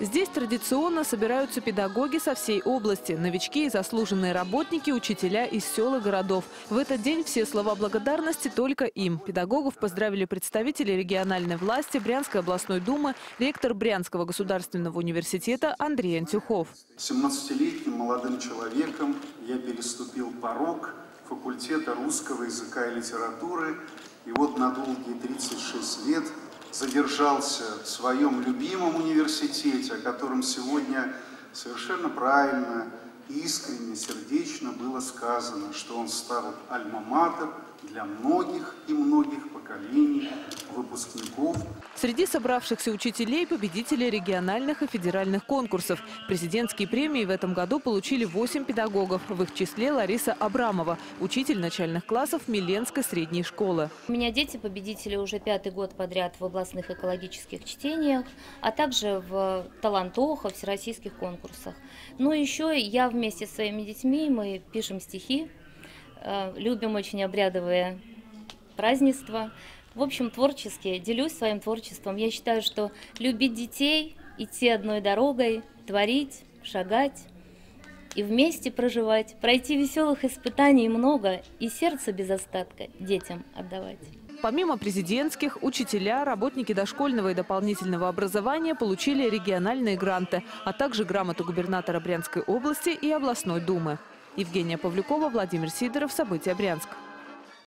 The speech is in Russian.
Здесь традиционно собираются педагоги со всей области, новички и заслуженные работники, учителя из сел и городов. В этот день все слова благодарности только им. Педагогов поздравили представители региональной власти, Брянской областной думы, ректор Брянского государственного университета Андрей Антюхов. 17-летним молодым человеком я переступил порог факультета русского языка и литературы. И вот на долгие 36 лет задержался в своем любимом университете, о котором сегодня совершенно правильно, искренне, сердечно было сказано, что он стал альма-матер для многих и многих поколений выпускников Среди собравшихся учителей – победители региональных и федеральных конкурсов. Президентские премии в этом году получили 8 педагогов. В их числе Лариса Абрамова, учитель начальных классов Миленской средней школы. У меня дети победители уже пятый год подряд в областных экологических чтениях, а также в талантоха, всероссийских конкурсах. Ну и еще я вместе со своими детьми, мы пишем стихи, э, любим очень обрядовые празднества. В общем, творчески, делюсь своим творчеством. Я считаю, что любить детей, идти одной дорогой, творить, шагать и вместе проживать, пройти веселых испытаний много и сердце без остатка детям отдавать. Помимо президентских, учителя, работники дошкольного и дополнительного образования получили региональные гранты, а также грамоту губернатора Брянской области и областной думы. Евгения Павлюкова, Владимир Сидоров. События Брянск.